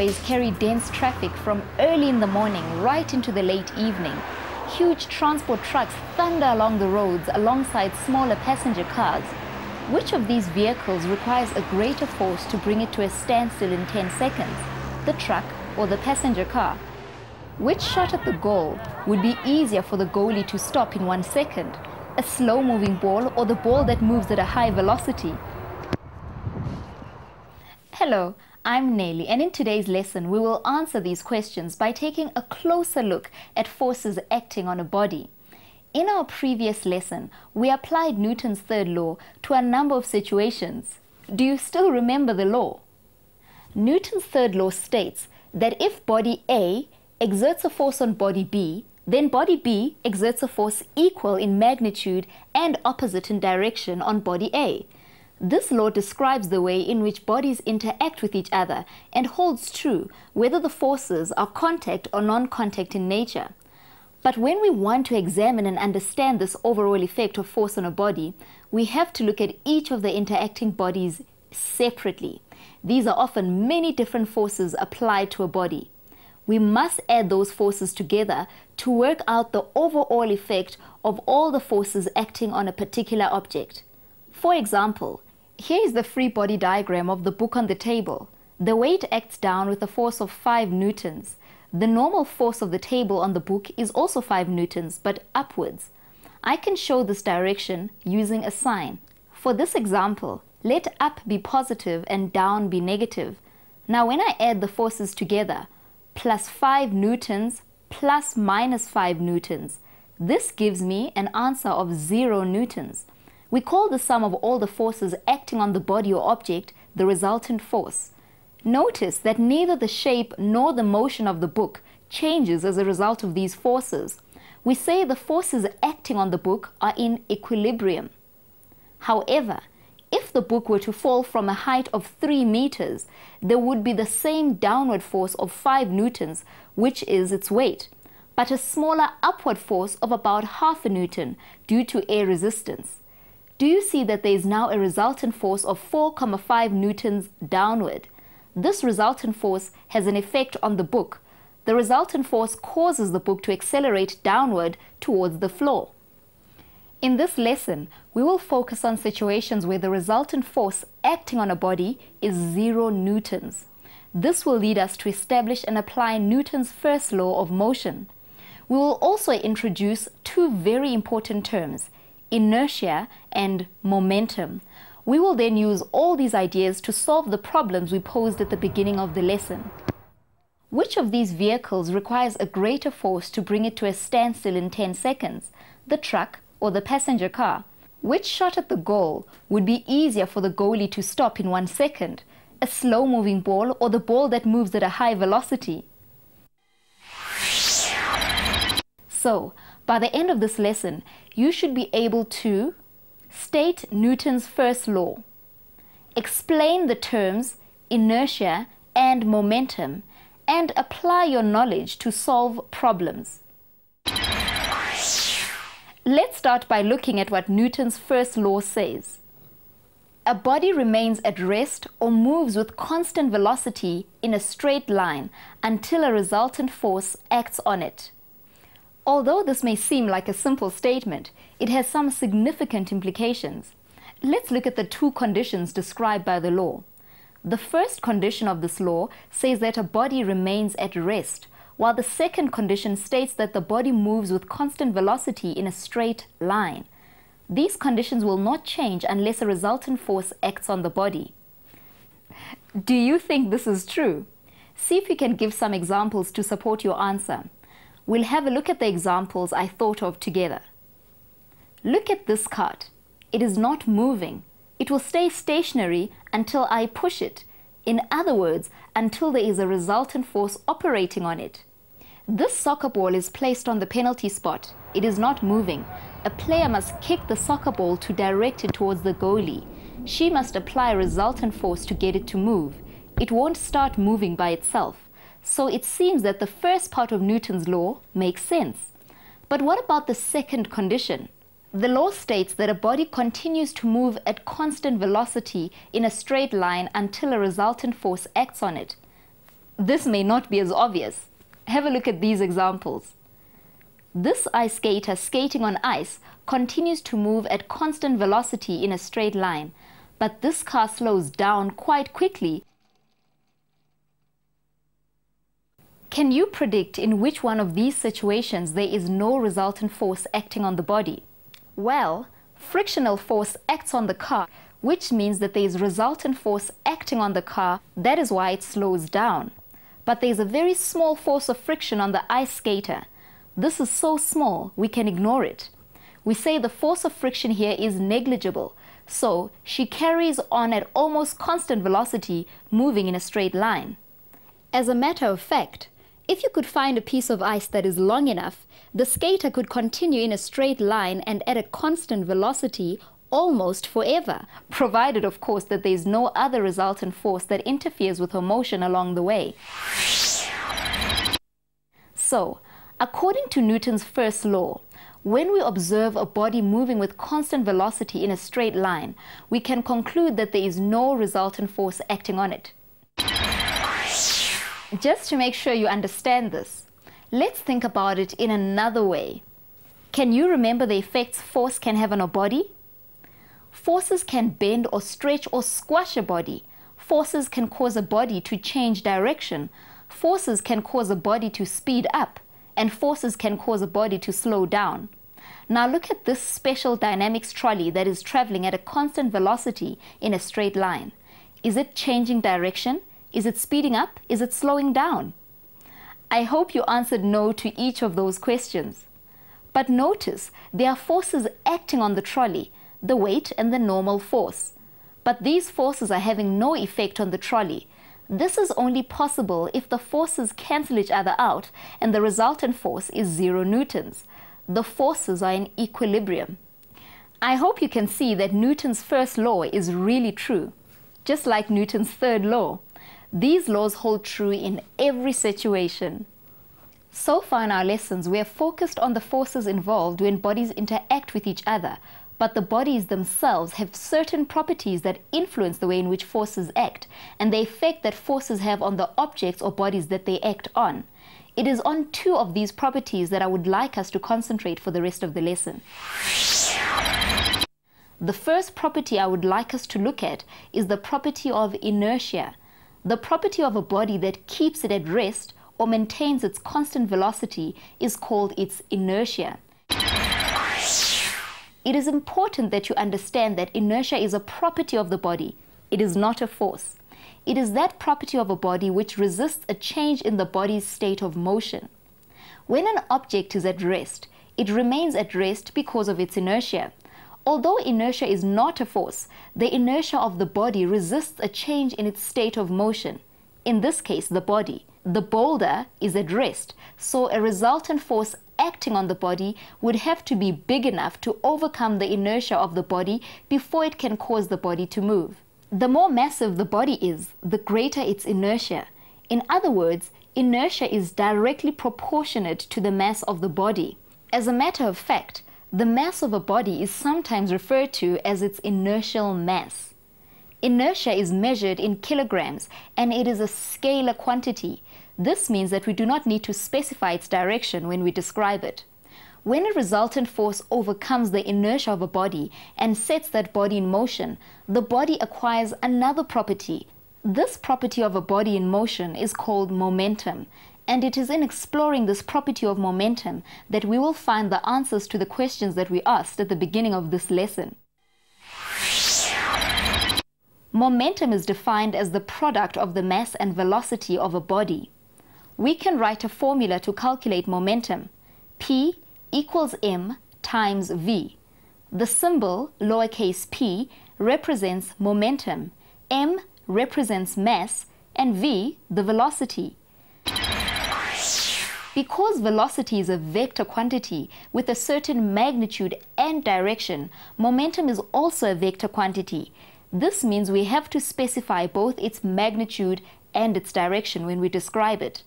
highways carry dense traffic from early in the morning right into the late evening. Huge transport trucks thunder along the roads alongside smaller passenger cars. Which of these vehicles requires a greater force to bring it to a standstill in 10 seconds? The truck or the passenger car? Which shot at the goal would be easier for the goalie to stop in one second? A slow moving ball or the ball that moves at a high velocity? Hello, I'm Nelly and in today's lesson we will answer these questions by taking a closer look at forces acting on a body. In our previous lesson, we applied Newton's third law to a number of situations. Do you still remember the law? Newton's third law states that if body A exerts a force on body B, then body B exerts a force equal in magnitude and opposite in direction on body A. This law describes the way in which bodies interact with each other and holds true whether the forces are contact or non-contact in nature. But when we want to examine and understand this overall effect of force on a body, we have to look at each of the interacting bodies separately. These are often many different forces applied to a body. We must add those forces together to work out the overall effect of all the forces acting on a particular object. For example, here is the free body diagram of the book on the table. The weight acts down with a force of 5 newtons. The normal force of the table on the book is also 5 newtons, but upwards. I can show this direction using a sign. For this example, let up be positive and down be negative. Now when I add the forces together, plus 5 newtons plus minus 5 newtons, this gives me an answer of 0 newtons. We call the sum of all the forces acting on the body or object the resultant force. Notice that neither the shape nor the motion of the book changes as a result of these forces. We say the forces acting on the book are in equilibrium. However, if the book were to fall from a height of 3 meters, there would be the same downward force of 5 newtons, which is its weight, but a smaller upward force of about half a newton due to air resistance do you see that there is now a resultant force of 4,5 newtons downward? This resultant force has an effect on the book. The resultant force causes the book to accelerate downward towards the floor. In this lesson, we will focus on situations where the resultant force acting on a body is zero newtons. This will lead us to establish and apply Newton's first law of motion. We will also introduce two very important terms, inertia, and momentum. We will then use all these ideas to solve the problems we posed at the beginning of the lesson. Which of these vehicles requires a greater force to bring it to a standstill in 10 seconds, the truck or the passenger car? Which shot at the goal would be easier for the goalie to stop in one second, a slow-moving ball or the ball that moves at a high velocity? So, by the end of this lesson, you should be able to state Newton's first law, explain the terms inertia and momentum, and apply your knowledge to solve problems. Let's start by looking at what Newton's first law says. A body remains at rest or moves with constant velocity in a straight line until a resultant force acts on it. Although this may seem like a simple statement, it has some significant implications. Let's look at the two conditions described by the law. The first condition of this law says that a body remains at rest, while the second condition states that the body moves with constant velocity in a straight line. These conditions will not change unless a resultant force acts on the body. Do you think this is true? See if you can give some examples to support your answer. We'll have a look at the examples I thought of together. Look at this cart. It is not moving. It will stay stationary until I push it. In other words, until there is a resultant force operating on it. This soccer ball is placed on the penalty spot. It is not moving. A player must kick the soccer ball to direct it towards the goalie. She must apply a resultant force to get it to move. It won't start moving by itself. So it seems that the first part of Newton's law makes sense. But what about the second condition? The law states that a body continues to move at constant velocity in a straight line until a resultant force acts on it. This may not be as obvious. Have a look at these examples. This ice skater skating on ice continues to move at constant velocity in a straight line, but this car slows down quite quickly. Can you predict in which one of these situations there is no resultant force acting on the body? Well, frictional force acts on the car, which means that there is resultant force acting on the car, that is why it slows down. But there is a very small force of friction on the ice skater, this is so small, we can ignore it. We say the force of friction here is negligible, so she carries on at almost constant velocity, moving in a straight line. As a matter of fact, if you could find a piece of ice that is long enough, the skater could continue in a straight line and at a constant velocity almost forever, provided of course that there is no other resultant force that interferes with her motion along the way. So, According to Newton's first law, when we observe a body moving with constant velocity in a straight line, we can conclude that there is no resultant force acting on it. Just to make sure you understand this, let's think about it in another way. Can you remember the effects force can have on a body? Forces can bend or stretch or squash a body. Forces can cause a body to change direction. Forces can cause a body to speed up and forces can cause a body to slow down. Now look at this special dynamics trolley that is traveling at a constant velocity in a straight line. Is it changing direction? Is it speeding up? Is it slowing down? I hope you answered no to each of those questions. But notice there are forces acting on the trolley, the weight and the normal force. But these forces are having no effect on the trolley this is only possible if the forces cancel each other out and the resultant force is zero newtons. The forces are in equilibrium. I hope you can see that Newton's first law is really true, just like Newton's third law. These laws hold true in every situation. So far in our lessons, we have focused on the forces involved when bodies interact with each other, but the bodies themselves have certain properties that influence the way in which forces act and the effect that forces have on the objects or bodies that they act on. It is on two of these properties that I would like us to concentrate for the rest of the lesson. The first property I would like us to look at is the property of inertia, the property of a body that keeps it at rest or maintains its constant velocity is called its inertia. It is important that you understand that inertia is a property of the body. It is not a force. It is that property of a body which resists a change in the body's state of motion. When an object is at rest, it remains at rest because of its inertia. Although inertia is not a force, the inertia of the body resists a change in its state of motion. In this case, the body. The boulder is at rest, so a resultant force acting on the body would have to be big enough to overcome the inertia of the body before it can cause the body to move. The more massive the body is, the greater its inertia. In other words, inertia is directly proportionate to the mass of the body. As a matter of fact, the mass of a body is sometimes referred to as its inertial mass. Inertia is measured in kilograms and it is a scalar quantity, this means that we do not need to specify its direction when we describe it. When a resultant force overcomes the inertia of a body and sets that body in motion, the body acquires another property. This property of a body in motion is called momentum, and it is in exploring this property of momentum that we will find the answers to the questions that we asked at the beginning of this lesson. Momentum is defined as the product of the mass and velocity of a body we can write a formula to calculate momentum. P equals m times v. The symbol, lowercase p, represents momentum, m represents mass, and v, the velocity. Because velocity is a vector quantity with a certain magnitude and direction, momentum is also a vector quantity. This means we have to specify both its magnitude and its direction when we describe it.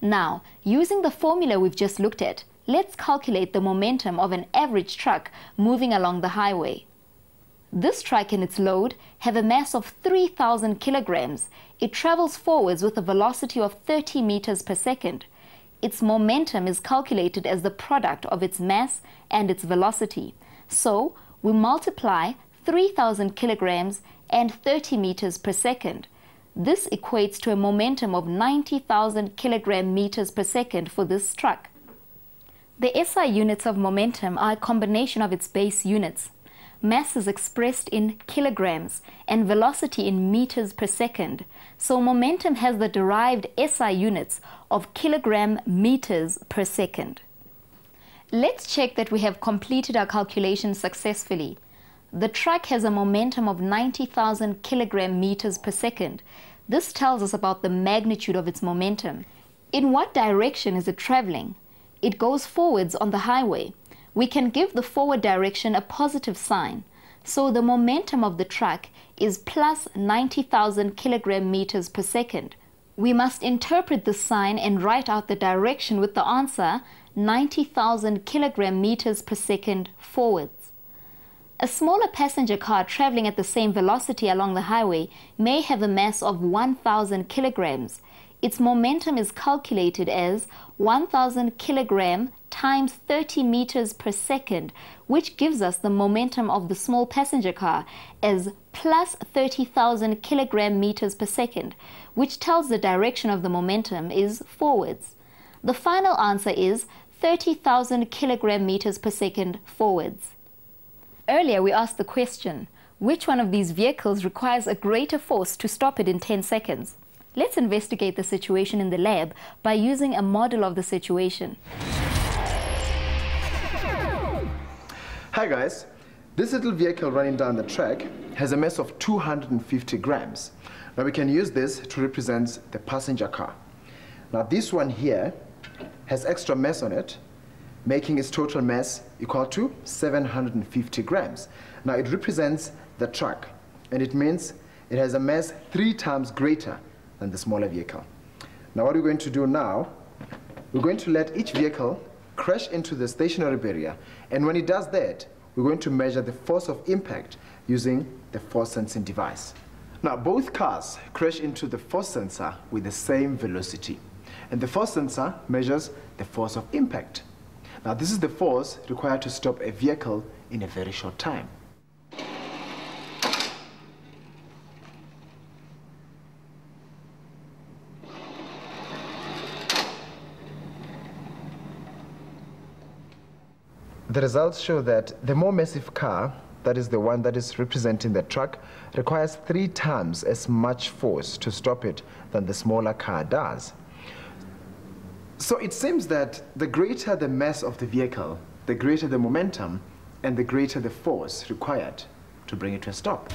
Now, using the formula we've just looked at, let's calculate the momentum of an average truck moving along the highway. This truck and its load have a mass of 3,000 kilograms. It travels forwards with a velocity of 30 meters per second. Its momentum is calculated as the product of its mass and its velocity. So we multiply 3,000 kilograms and 30 meters per second. This equates to a momentum of 90,000 kilogram meters per second for this truck. The SI units of momentum are a combination of its base units. Mass is expressed in kilograms and velocity in meters per second. So momentum has the derived SI units of kilogram meters per second. Let's check that we have completed our calculations successfully. The truck has a momentum of 90,000 kilogram meters per second. This tells us about the magnitude of its momentum. In what direction is it traveling? It goes forwards on the highway. We can give the forward direction a positive sign. So the momentum of the truck is plus 90,000 kilogram meters per second. We must interpret this sign and write out the direction with the answer 90,000 kilogram meters per second forwards. A smaller passenger car traveling at the same velocity along the highway may have a mass of 1,000 kilograms. Its momentum is calculated as 1,000 kilogram times 30 meters per second, which gives us the momentum of the small passenger car as plus 30,000 kilogram meters per second, which tells the direction of the momentum is forwards. The final answer is 30,000 kilogram meters per second forwards. Earlier we asked the question, which one of these vehicles requires a greater force to stop it in 10 seconds? Let's investigate the situation in the lab by using a model of the situation. Hi guys, this little vehicle running down the track has a mass of 250 grams. Now we can use this to represent the passenger car. Now this one here has extra mass on it, making its total mass equal to 750 grams. Now it represents the truck, and it means it has a mass three times greater than the smaller vehicle. Now what we're going to do now, we're going to let each vehicle crash into the stationary barrier, and when it does that, we're going to measure the force of impact using the force sensing device. Now both cars crash into the force sensor with the same velocity, and the force sensor measures the force of impact. Now this is the force required to stop a vehicle in a very short time. The results show that the more massive car, that is the one that is representing the truck, requires three times as much force to stop it than the smaller car does. So it seems that the greater the mass of the vehicle, the greater the momentum, and the greater the force required to bring it to a stop.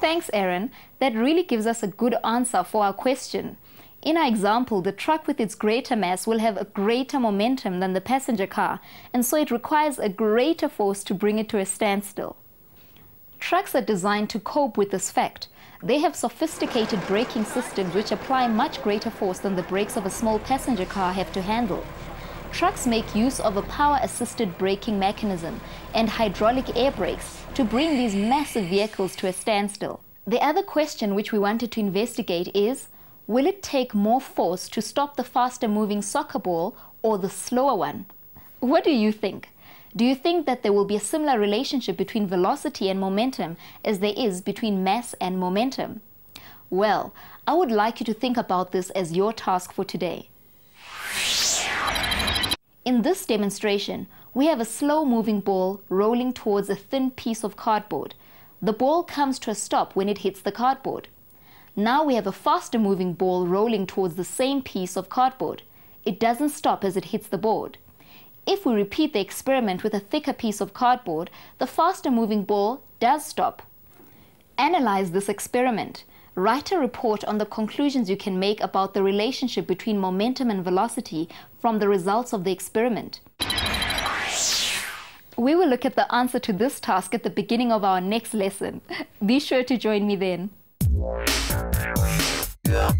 Thanks, Aaron. That really gives us a good answer for our question. In our example, the truck with its greater mass will have a greater momentum than the passenger car, and so it requires a greater force to bring it to a standstill. Trucks are designed to cope with this fact. They have sophisticated braking systems which apply much greater force than the brakes of a small passenger car have to handle. Trucks make use of a power-assisted braking mechanism and hydraulic air brakes to bring these massive vehicles to a standstill. The other question which we wanted to investigate is, Will it take more force to stop the faster moving soccer ball or the slower one? What do you think? Do you think that there will be a similar relationship between velocity and momentum as there is between mass and momentum? Well, I would like you to think about this as your task for today. In this demonstration, we have a slow moving ball rolling towards a thin piece of cardboard. The ball comes to a stop when it hits the cardboard. Now we have a faster moving ball rolling towards the same piece of cardboard. It doesn't stop as it hits the board. If we repeat the experiment with a thicker piece of cardboard, the faster moving ball does stop. Analyze this experiment. Write a report on the conclusions you can make about the relationship between momentum and velocity from the results of the experiment. We will look at the answer to this task at the beginning of our next lesson. Be sure to join me then. Yeah.